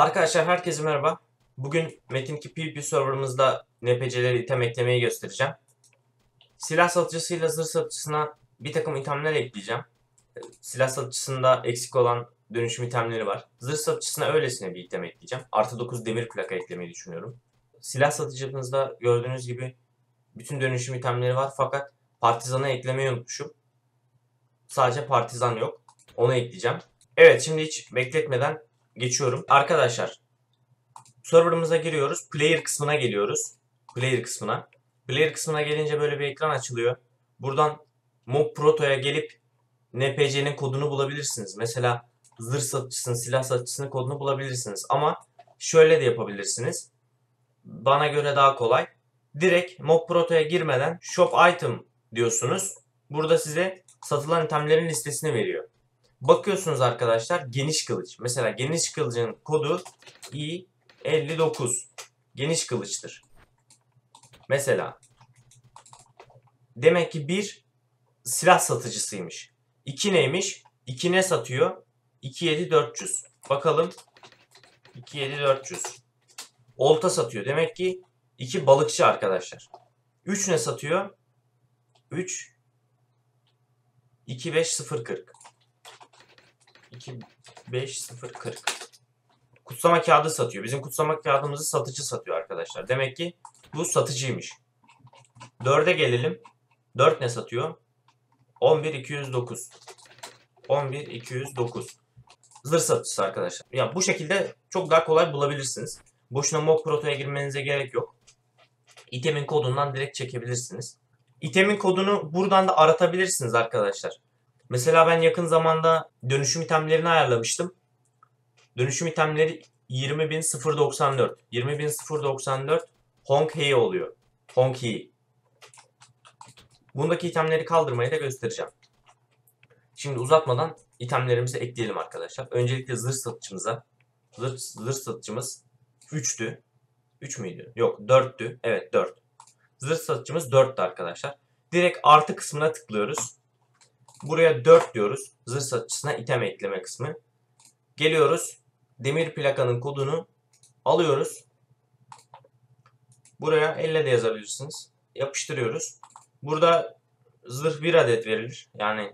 Arkadaşlar herkese merhaba. Bugün Metin 2 PvP serverımızda NPC'leri item eklemeyi göstereceğim. Silah satıcısıyla zırh satıcısına bir takım itemler ekleyeceğim. Silah satıcısında eksik olan dönüşüm itemleri var. Zırh satıcısına öylesine bir item ekleyeceğim. Artı 9 demir plaka eklemeyi düşünüyorum. Silah satıcımızda gördüğünüz gibi bütün dönüşüm itemleri var fakat partizana eklemeyi unutmuşum. Sadece partizan yok. Onu ekleyeceğim. Evet şimdi hiç bekletmeden geçiyorum. Arkadaşlar serverımıza giriyoruz. Player kısmına geliyoruz. Player kısmına. Player kısmına gelince böyle bir ekran açılıyor. Buradan Mob Proto'ya gelip NPC'nin kodunu bulabilirsiniz. Mesela zırh satıcısının, silah satıcısının kodunu bulabilirsiniz. Ama şöyle de yapabilirsiniz. Bana göre daha kolay. Direkt Mob Proto'ya girmeden Shop Item diyorsunuz. Burada size satılan itemlerin listesini veriyor. Bakıyorsunuz arkadaşlar geniş kılıç. Mesela geniş kılıcın kodu i59. Geniş kılıçtır. Mesela demek ki bir silah satıcısıymış. 2 neymiş? 2 ne satıyor? 27400. Bakalım. 27400. Olta satıyor. Demek ki 2 balıkçı arkadaşlar. 3 ne satıyor? 3 25040. 25040. Kutsama kağıdı satıyor. Bizim kutsama kağıdımızı satıcı satıyor arkadaşlar. Demek ki bu satıcıymış. 4'e gelelim. 4 ne satıyor? 11209. 11209. Zırh satıcısı arkadaşlar. Ya bu şekilde çok daha kolay bulabilirsiniz. Boşuna Mob Proto'ya girmenize gerek yok. İtemin kodundan direkt çekebilirsiniz. İtemin kodunu buradan da aratabilirsiniz arkadaşlar. Mesela ben yakın zamanda dönüşüm itemlerini ayarlamıştım. Dönüşüm itemleri 20.094. 20.094 Honk Hei oluyor. Honk Hei. Bundaki itemleri kaldırmayı da göstereceğim. Şimdi uzatmadan itemlerimizi ekleyelim arkadaşlar. Öncelikle zırh satıcımıza. Zırh, zırh satıcımız 3'tü. 3 müydü? Yok 4'tü. Evet 4. Zırh satıcımız 4'tü arkadaşlar. Direkt artı kısmına tıklıyoruz. Buraya 4 diyoruz. Zırh satıcısına item ekleme kısmı. Geliyoruz. Demir plakanın kodunu alıyoruz. Buraya elle de yazabilirsiniz. Yapıştırıyoruz. Burada zırh 1 adet verilir. Yani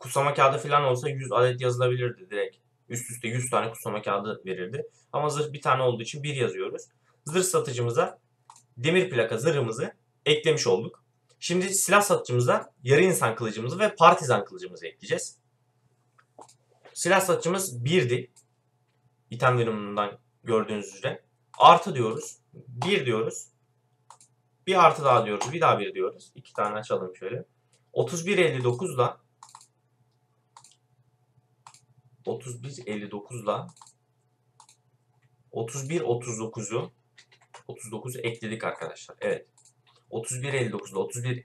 kutsama kağıdı falan olsa 100 adet yazılabilirdi direkt. Üst üste 100 tane kutsama kağıdı verirdi. Ama zırh bir tane olduğu için 1 yazıyoruz. Zırh satıcımıza demir plaka zırhımızı eklemiş olduk. Şimdi silah satıcımıza yarı insan kılıcımızı ve partizan kılıcımızı ekleyeceğiz. Silah satıcımız 1'di. İtem bölümünden gördüğünüz üzere. Artı diyoruz. 1 diyoruz. Bir artı daha diyoruz. Bir daha 1 diyoruz. İki tane açalım şöyle. 31.59 ile 31.59 ile 31.39'u 39'u ekledik arkadaşlar. Evet. 31.59'da 31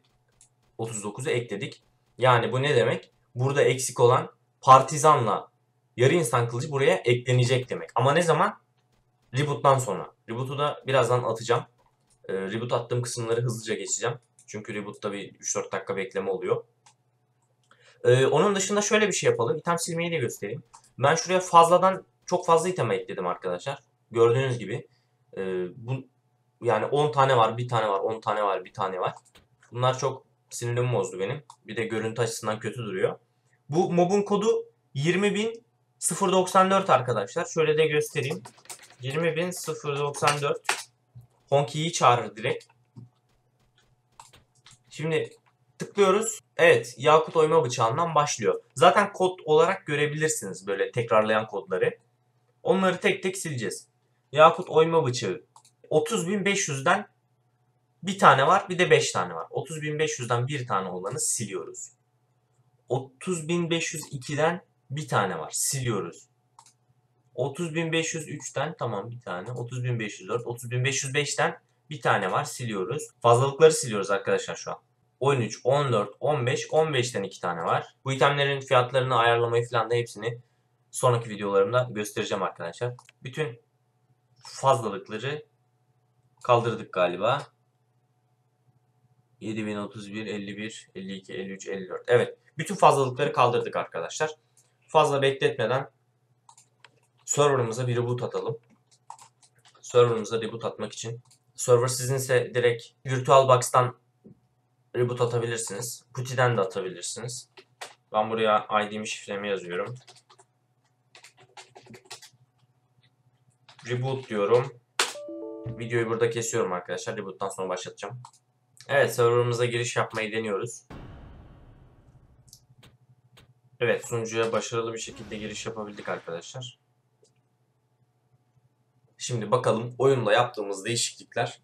39'u ekledik. Yani bu ne demek? Burada eksik olan partizanla yarı insan kılıcı buraya eklenecek demek. Ama ne zaman? Reboot'tan sonra. Reboot'u da birazdan atacağım. Ee, reboot attığım kısımları hızlıca geçeceğim. Çünkü reboot'ta bir 3-4 dakika bekleme oluyor. Ee, onun dışında şöyle bir şey yapalım. İtem silmeyi de göstereyim. Ben şuraya fazladan çok fazla item ekledim arkadaşlar. Gördüğünüz gibi. Ee, bu yani 10 tane var, bir tane var, 10 tane var, bir tane var. Bunlar çok sinirimi bozdu benim. Bir de görüntü açısından kötü duruyor. Bu mobun kodu 20.094 arkadaşlar. Şöyle de göstereyim. 20.094 Honki'yi çağırır direkt. Şimdi tıklıyoruz. Evet Yakut oyma bıçağından başlıyor. Zaten kod olarak görebilirsiniz böyle tekrarlayan kodları. Onları tek tek sileceğiz. Yakut oyma bıçağı 30.500'den bir tane var bir de 5 tane var. 30.500'den bir tane olanı siliyoruz. 30.502'den bir tane var siliyoruz. 30.503'ten tamam bir tane. 30.504, 30.505'ten bir tane var siliyoruz. Fazlalıkları siliyoruz arkadaşlar şu an. 13, 14, 15, 15'ten 2 tane var. Bu itemlerin fiyatlarını ayarlamayı falan da hepsini sonraki videolarımda göstereceğim arkadaşlar. Bütün fazlalıkları kaldırdık galiba. 7031, 51, 52, 53, 54. Evet. Bütün fazlalıkları kaldırdık arkadaşlar. Fazla bekletmeden serverımıza bir reboot atalım. serverımıza reboot atmak için. Server sizinse direkt VirtualBox'tan reboot atabilirsiniz. PuTTY'den de atabilirsiniz. Ben buraya ID'mi şifremi yazıyorum. Reboot diyorum. Videoyu burada kesiyorum arkadaşlar. Reboot'tan sonra başlatacağım. Evet serverımıza giriş yapmayı deniyoruz. Evet sunucuya başarılı bir şekilde giriş yapabildik arkadaşlar. Şimdi bakalım oyunda yaptığımız değişiklikler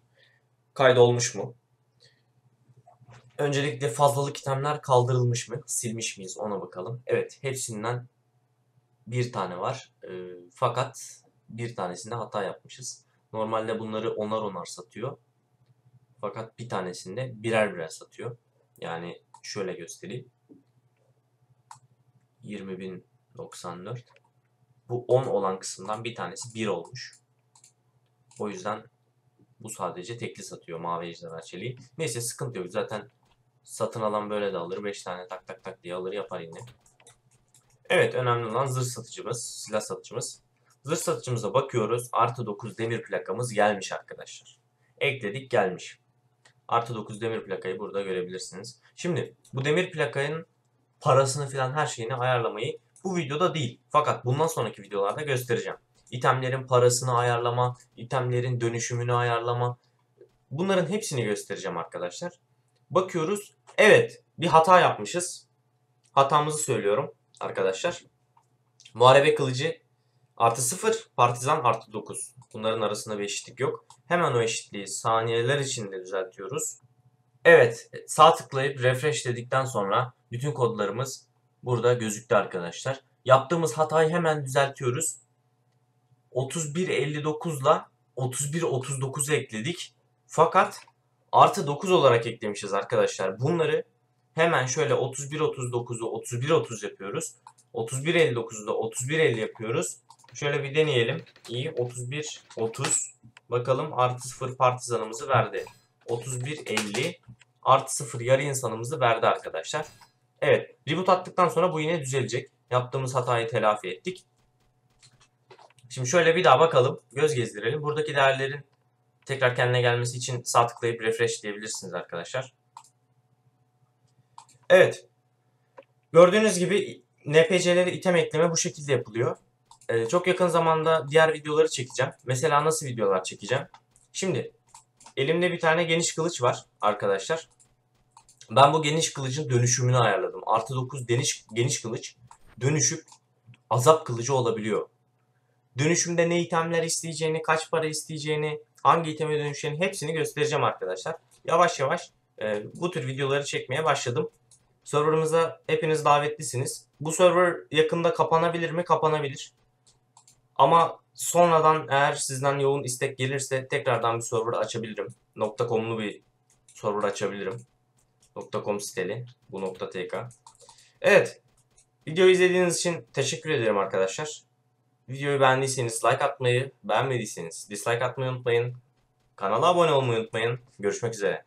kaydolmuş mu? Öncelikle fazlalık itemler kaldırılmış mı? Silmiş miyiz ona bakalım. Evet hepsinden bir tane var. Ee, fakat bir tanesinde hata yapmışız. Normalde bunları onar onar satıyor. Fakat bir tanesinde birer birer satıyor. Yani şöyle göstereyim. 20.094. Bu 10 olan kısımdan bir tanesi 1 olmuş. O yüzden bu sadece tekli satıyor mavi ejderha çeliği. Neyse sıkıntı yok. Zaten satın alan böyle de alır. 5 tane tak tak tak diye alır yapar yine. Evet önemli olan zırh satıcımız, silah satıcımız. Zırh satıcımıza bakıyoruz. Artı 9 demir plakamız gelmiş arkadaşlar. Ekledik gelmiş. Artı 9 demir plakayı burada görebilirsiniz. Şimdi bu demir plakanın parasını filan her şeyini ayarlamayı bu videoda değil. Fakat bundan sonraki videolarda göstereceğim. İtemlerin parasını ayarlama, itemlerin dönüşümünü ayarlama. Bunların hepsini göstereceğim arkadaşlar. Bakıyoruz. Evet bir hata yapmışız. Hatamızı söylüyorum arkadaşlar. Muharebe kılıcı artı 0, partizan artı 9. Bunların arasında bir eşitlik yok. Hemen o eşitliği saniyeler içinde düzeltiyoruz. Evet sağ tıklayıp refresh dedikten sonra bütün kodlarımız burada gözüktü arkadaşlar. Yaptığımız hatayı hemen düzeltiyoruz. 31.59 ile 31.39'u ekledik. Fakat artı 9 olarak eklemişiz arkadaşlar. Bunları hemen şöyle 31.39'u 31.30 yapıyoruz. 31.59'u da 31.50 yapıyoruz. Şöyle bir deneyelim. İyi 31.30 bakalım artı 0 partizanımızı verdi. 31.50 artı 0 yarı insanımızı verdi arkadaşlar. Evet reboot attıktan sonra bu yine düzelecek. Yaptığımız hatayı telafi ettik. Şimdi şöyle bir daha bakalım. Göz gezdirelim. Buradaki değerlerin tekrar kendine gelmesi için sağ tıklayıp refresh diyebilirsiniz arkadaşlar. Evet. Gördüğünüz gibi NPC'leri item ekleme bu şekilde yapılıyor. Ee, çok yakın zamanda diğer videoları çekeceğim. Mesela nasıl videolar çekeceğim? Şimdi elimde bir tane geniş kılıç var arkadaşlar. Ben bu geniş kılıcın dönüşümünü ayarladım. Artı 9 geniş, geniş kılıç dönüşüp azap kılıcı olabiliyor. Dönüşümde ne itemler isteyeceğini, kaç para isteyeceğini, hangi iteme dönüşeceğini hepsini göstereceğim arkadaşlar. Yavaş yavaş e, bu tür videoları çekmeye başladım. Serverımıza hepiniz davetlisiniz. Bu server yakında kapanabilir mi? Kapanabilir. Ama sonradan eğer sizden yoğun istek gelirse tekrardan bir server açabilirim. .com'lu bir server açabilirim. .com siteli. Bu .tk. Evet. Videoyu izlediğiniz için teşekkür ederim arkadaşlar. Videoyu beğendiyseniz like atmayı, beğenmediyseniz dislike atmayı unutmayın. Kanala abone olmayı unutmayın. Görüşmek üzere.